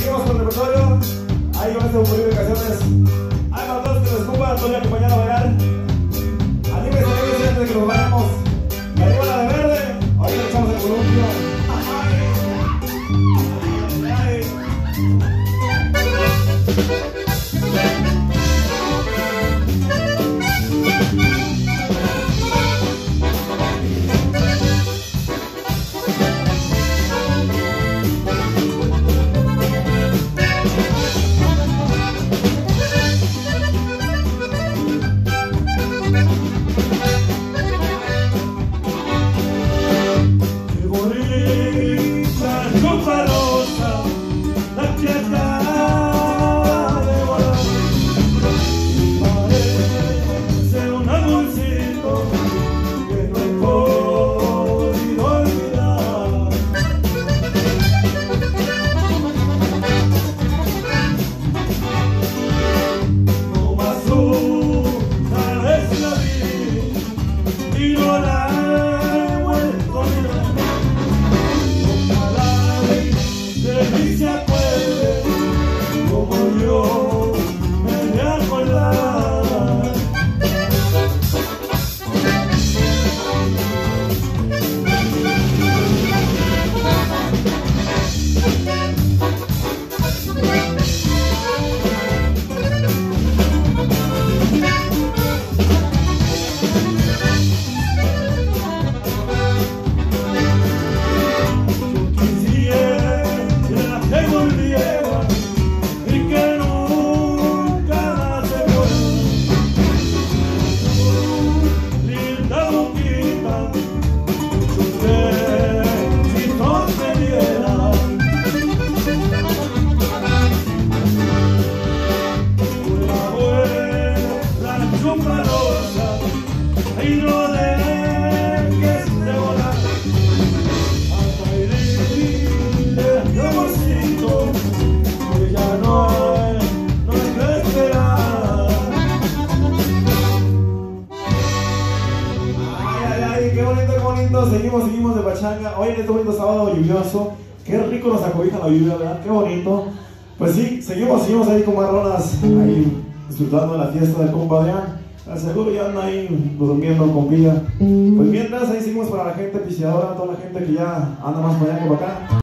seguimos con el repertorio. Ahí con este un de canciones. Hay más dos que les escupan, estoy acompañado a bailar. Anímense, anímense antes de que nos vayamos. Y arriba la de verde, ahorita le echamos el columpio. Ay, ay, ay. Seguimos, seguimos de pachanga. Hoy en este bonito sábado lluvioso. Qué rico nos acobija la lluvia, ¿verdad? Qué bonito. Pues sí, seguimos, seguimos ahí con más rolas, ahí disfrutando de la fiesta del compa Adrián. Seguro ya andan ahí durmiendo con vida. Pues mientras ahí seguimos para la gente piciadora, toda la gente que ya anda más para allá que para acá.